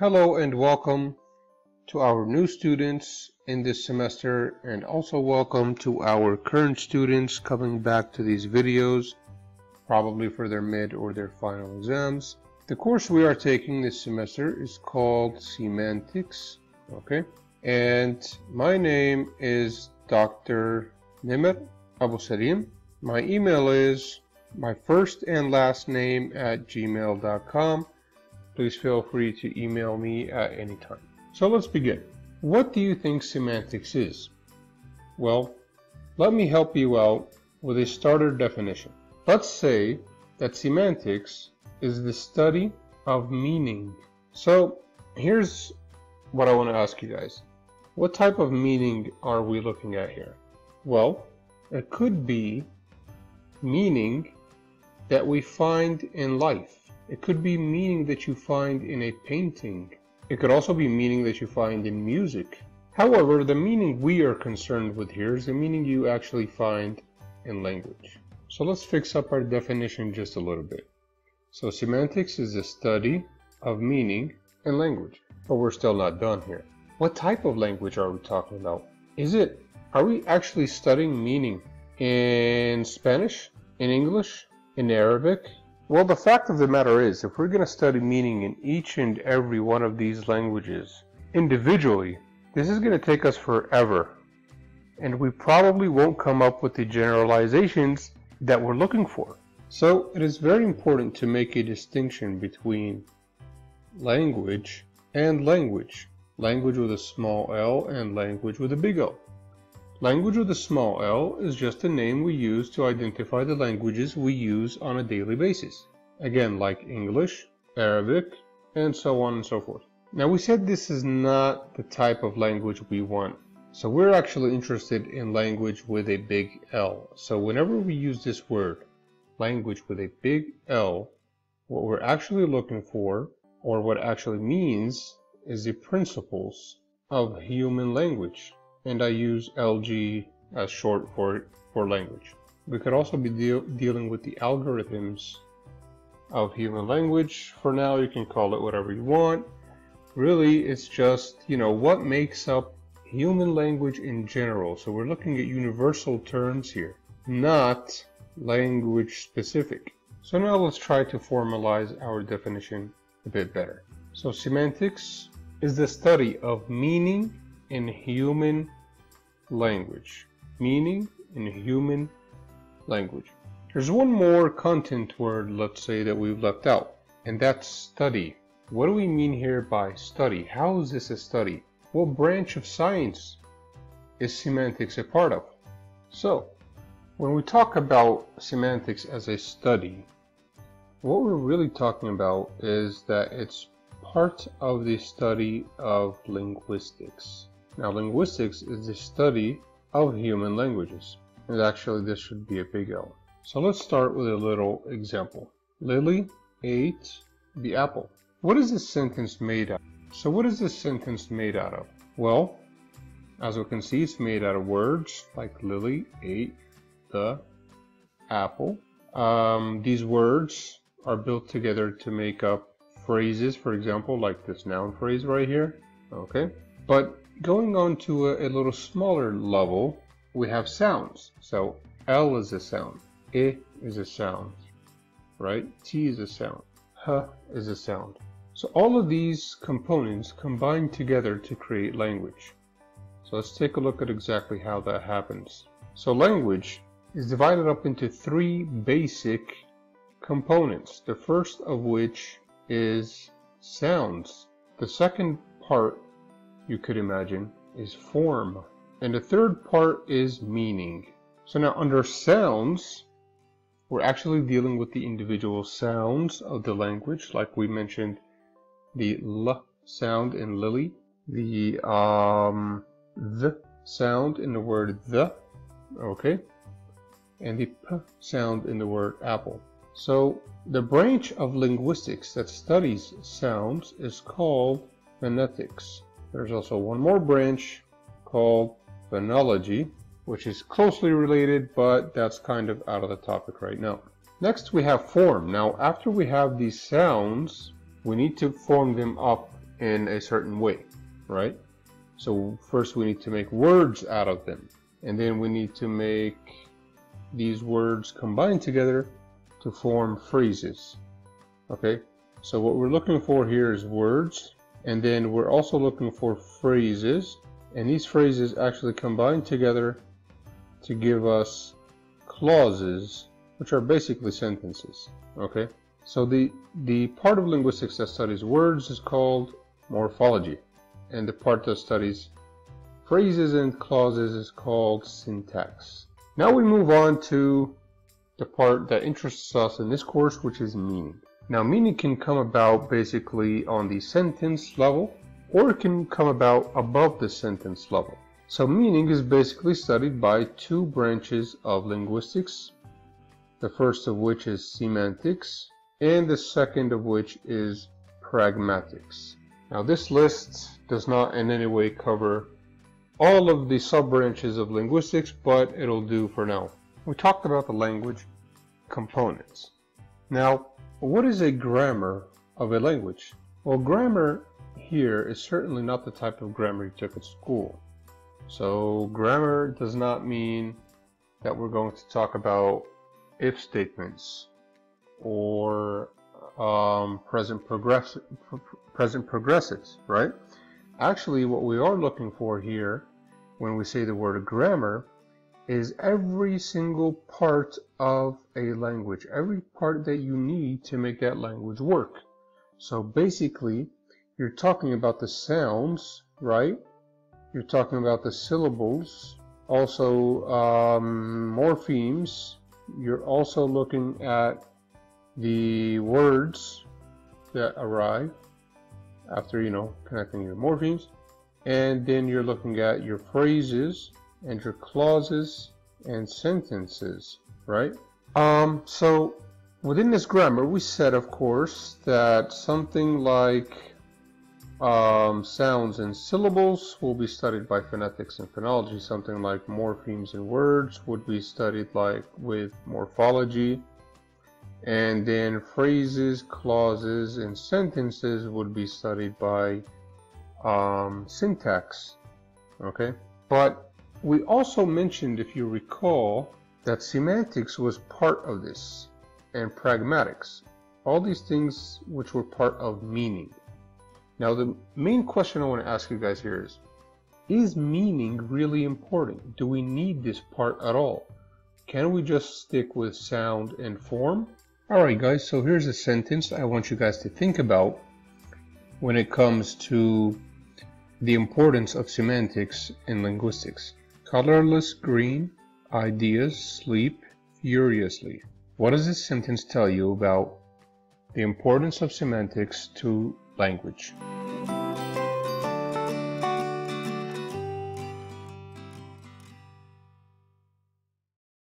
Hello and welcome to our new students in this semester and also welcome to our current students coming back to these videos probably for their mid or their final exams. The course we are taking this semester is called Semantics, okay? And my name is Dr. Nimer Abu Salim. My email is my first and last name at gmail.com please feel free to email me at any time. So let's begin. What do you think semantics is? Well, let me help you out with a starter definition. Let's say that semantics is the study of meaning. So here's what I want to ask you guys. What type of meaning are we looking at here? Well, it could be meaning that we find in life it could be meaning that you find in a painting. It could also be meaning that you find in music. However, the meaning we are concerned with here is the meaning you actually find in language. So let's fix up our definition just a little bit. So semantics is the study of meaning in language. But we're still not done here. What type of language are we talking about? Is it, are we actually studying meaning in Spanish, in English, in Arabic, well, the fact of the matter is, if we're going to study meaning in each and every one of these languages individually, this is going to take us forever. And we probably won't come up with the generalizations that we're looking for. So it is very important to make a distinction between language and language. Language with a small l and language with a big L. Language with a small l is just a name we use to identify the languages we use on a daily basis. Again, like English, Arabic, and so on and so forth. Now we said this is not the type of language we want. So we're actually interested in language with a big L. So whenever we use this word, language with a big L, what we're actually looking for, or what actually means, is the principles of human language and I use LG as short for, for language. We could also be deal dealing with the algorithms of human language. For now, you can call it whatever you want. Really, it's just, you know, what makes up human language in general. So we're looking at universal terms here, not language specific. So now let's try to formalize our definition a bit better. So semantics is the study of meaning in human language. Meaning in human language. There's one more content word, let's say, that we've left out, and that's study. What do we mean here by study? How is this a study? What branch of science is semantics a part of? So, when we talk about semantics as a study, what we're really talking about is that it's part of the study of linguistics. Now, linguistics is the study of human languages. And actually, this should be a big L. So let's start with a little example. Lily ate the apple. What is this sentence made of? So what is this sentence made out of? Well, as we can see, it's made out of words like Lily ate the apple. Um, these words are built together to make up phrases, for example, like this noun phrase right here. Okay, but Going on to a, a little smaller level, we have sounds. So L is a sound, I is a sound, right? T is a sound, H is a sound. So all of these components combine together to create language. So let's take a look at exactly how that happens. So language is divided up into three basic components, the first of which is sounds. The second part you could imagine, is form. And the third part is meaning. So now under sounds, we're actually dealing with the individual sounds of the language, like we mentioned the L sound in lily, the um, the sound in the word the, okay, and the p sound in the word apple. So the branch of linguistics that studies sounds is called phonetics. There's also one more branch called phonology, which is closely related, but that's kind of out of the topic right now. Next we have form. Now after we have these sounds, we need to form them up in a certain way, right? So first we need to make words out of them. And then we need to make these words combine together to form phrases. Okay, so what we're looking for here is words, and then we're also looking for phrases, and these phrases actually combine together to give us clauses, which are basically sentences. Okay, so the, the part of linguistics that studies words is called morphology, and the part that studies phrases and clauses is called syntax. Now we move on to the part that interests us in this course, which is meaning. Now meaning can come about basically on the sentence level, or it can come about above the sentence level. So meaning is basically studied by two branches of linguistics, the first of which is semantics, and the second of which is pragmatics. Now this list does not in any way cover all of the sub-branches of linguistics, but it'll do for now. We talked about the language components. Now, what is a grammar of a language? Well, grammar here is certainly not the type of grammar you took at school. So grammar does not mean that we're going to talk about if statements or um, present progress present progressives, right? Actually, what we are looking for here when we say the word grammar is every single part of a language, every part that you need to make that language work. So basically, you're talking about the sounds, right? You're talking about the syllables, also um, morphemes. You're also looking at the words that arrive after, you know, connecting your morphemes and then you're looking at your phrases and your clauses and sentences, right? Um, so within this grammar, we said, of course, that something like um, sounds and syllables will be studied by phonetics and phonology. Something like morphemes and words would be studied like with morphology. And then phrases, clauses, and sentences would be studied by um, syntax. Okay, but we also mentioned, if you recall, that semantics was part of this, and pragmatics. All these things which were part of meaning. Now, the main question I want to ask you guys here is Is meaning really important? Do we need this part at all? Can we just stick with sound and form? Alright, guys, so here's a sentence I want you guys to think about when it comes to the importance of semantics in linguistics. Colorless green, ideas sleep furiously. What does this sentence tell you about the importance of semantics to language?